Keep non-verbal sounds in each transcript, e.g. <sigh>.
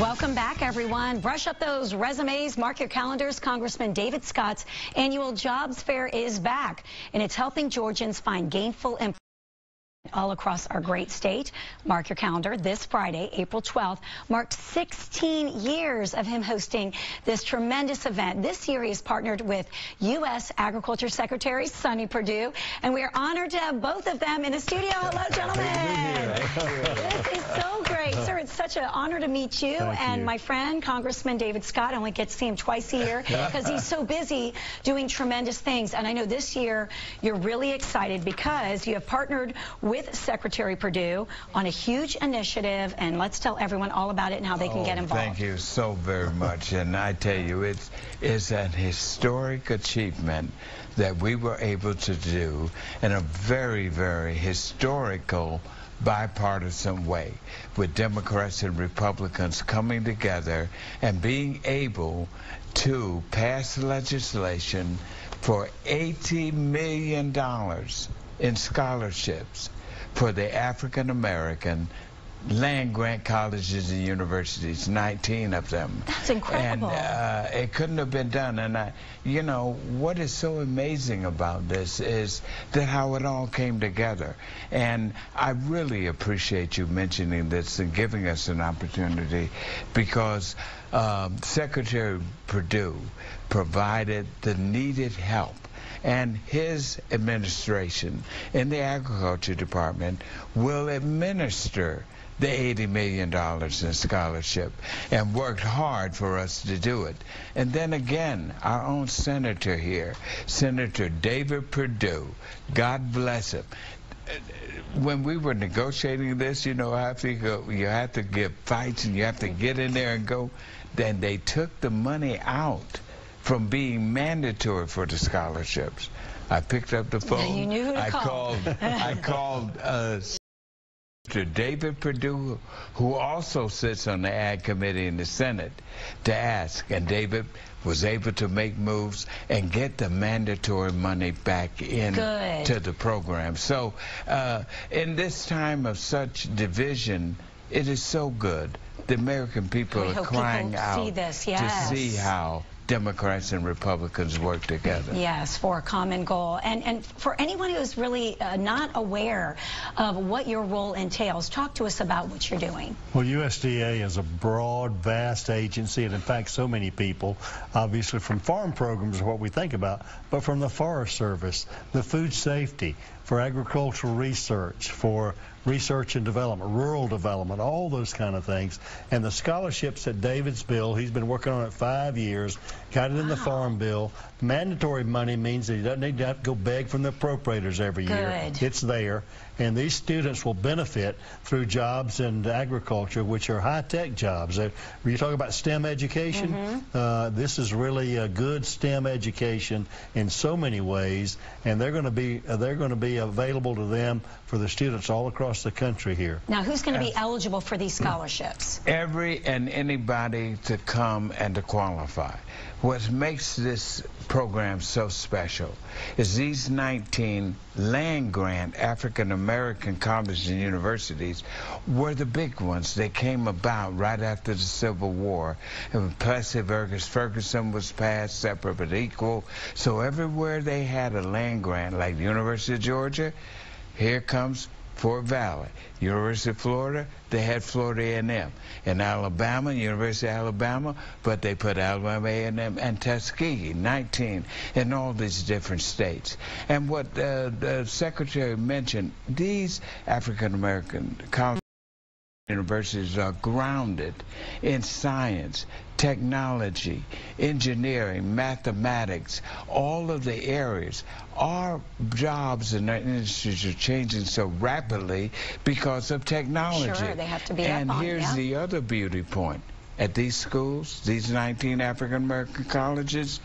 Welcome back, everyone. Brush up those resumes, mark your calendars. Congressman David Scott's annual jobs fair is back, and it's helping Georgians find gainful employment all across our great state. Mark your calendar. This Friday, April 12th, marked 16 years of him hosting this tremendous event. This year, he has partnered with U.S. Agriculture Secretary Sonny Perdue, and we are honored to have both of them in the studio. Hello, gentlemen. this is so. Sir, it's such an honor to meet you. Thank and you. my friend, Congressman David Scott, I only get to see him twice a year because he's so busy doing tremendous things. And I know this year you're really excited because you have partnered with Secretary Perdue on a huge initiative. And let's tell everyone all about it and how they can Oh, get involved. Thank you so very much. And I tell you, it's, it's an historic achievement that we were able to do in a very, very historical bipartisan way with Democrats and Republicans coming together and being able to pass legislation for $80 million in scholarships for the African American land grant colleges and universities, 19 of them. That's incredible. And uh, it couldn't have been done. And I, you know, what is so amazing about this is that how it all came together. And I really appreciate you mentioning this and giving us an opportunity because um, Secretary Perdue provided the needed help and his administration in the agriculture department will administer the $80 million in scholarship and worked hard for us to do it. And then again, our own senator here, Senator David Perdue, God bless him. When we were negotiating this, you know, you have to give fights and you have to get in there and go. Then they took the money out from being mandatory for the scholarships. I picked up the phone. You knew who to I call. called. I <laughs> called. Uh, to David Perdue, who also sits on the Ag Committee in the Senate, to ask. And David was able to make moves and get the mandatory money back in Good. to the program. So, uh, in this time of such division, it is so good. The American people We are crying people out see this, to see how Democrats and Republicans work together. Yes, for a common goal. And and for anyone who's really uh, not aware of what your role entails, talk to us about what you're doing. Well, USDA is a broad, vast agency. and in fact, so many people. Obviously, from farm programs are what we think about, but from the Forest Service, the food safety, for agricultural research, for research and development, rural development, all those kind of things. And the scholarships at David's bill, he's been working on it five years, got it in the farm bill. Mandatory money means that he doesn't need to have to go beg from the appropriators every year. It's there. And these students will benefit through jobs in agriculture, which are high-tech jobs. Uh, When you talk about STEM education, Mm-hmm. uh, this is really a good STEM education in so many ways, and they're going to be uh, they're going to be available to them for the students all across the country here. Now, who's going to be eligible for these scholarships? every and anybody to come and to qualify. What makes this program so special is these 19 land grant African American colleges and universities were the big ones. They came about right after the Civil War. And Plessy Fergus- Ferguson was passed, separate but equal. So everywhere they had a land grant, like the University of Georgia, here comes Fort Valley. University of Florida, they had Florida A&M. In Alabama, University of Alabama, but they put Alabama A&M and Tuskegee, 19, in all these different states. And what uh, the secretary mentioned, these African American colleges universities are grounded in science, technology, engineering, mathematics, all of the areas. Our jobs and our industries are changing so rapidly because of technology. Sure, they have to be up And on it, here's yeah. the other beauty point. At these schools, these 19 African American colleges,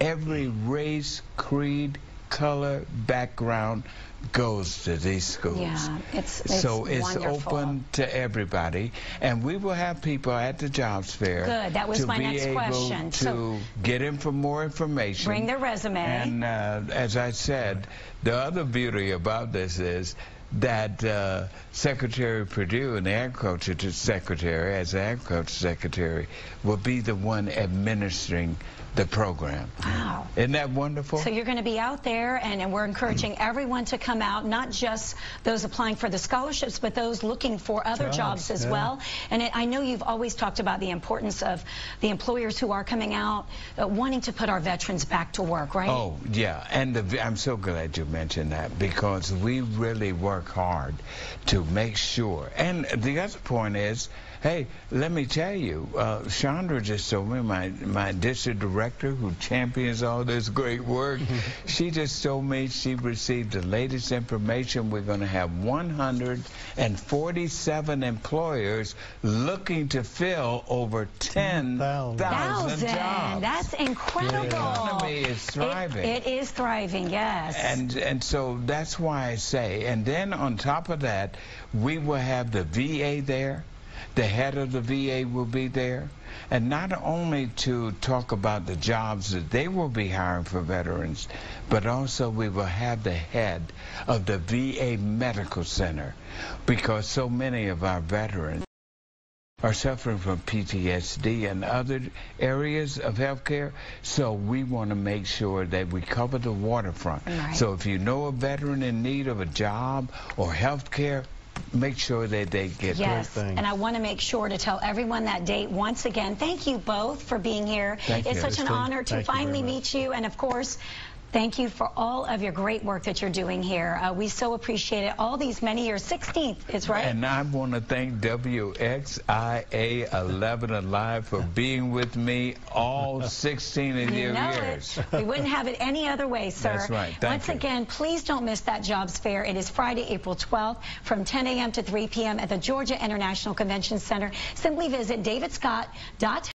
every race, creed, color, background goes to these schools. Yeah, it's- it's so it's wonderful. open to everybody, and we will have people at the jobs fair. Good, that was to my next question. To So- get in for more information. Bring their resume. And uh, as I said, the other beauty about this is that uh, Secretary Perdue and the Agriculture Secretary, as the Agriculture Secretary, will be the one administering the program. Wow. Isn't that wonderful? So you're going to be out there, and, and we're encouraging everyone to come out, not just those applying for the scholarships, but those looking for other jobs, jobs as yeah. well. And it, I know you've always talked about the importance of the employers who are coming out, uh, wanting to put our veterans back to work, right? Oh, yeah. And the, I'm so glad you mentioned that because we really work hard to make sure. And the other point is, hey, let me tell you, uh, Chandra just told me, my, my district director who champions all this great work, <laughs> she just told me she received the latest information. We're going to have 147 employers looking to fill over 10,000 jobs. That's incredible. The economy is thriving. It, it is thriving, yes. And and so that's why I say. And then on top of that, we will have the VA there. The head of the VA will be there. And not only to talk about the jobs that they will be hiring for veterans, but also we will have the head of the VA Medical Center because so many of our veterans are suffering from PTSD and other areas of healthcare. So we want to make sure that we cover the waterfront. Right. So if you know a veteran in need of a job or health care, make sure that they get yes, and I want to make sure to tell everyone that date once again. Thank you both for being here. Thank it's you. such an honor to Thank finally meet you, and of course. Thank you for all of your great work that you're doing here. Uh, we so appreciate it. All these many years. 16th is right. And I want to thank WXIA 11 Alive for being with me all <laughs> 16 of you know years. It. We wouldn't have it any other way, sir. That's right. Thank Once you. again, please don't miss that jobs fair. It is Friday, April 12th from 10 a.m. to 3 p.m. at the Georgia International Convention Center. Simply visit davidscott.com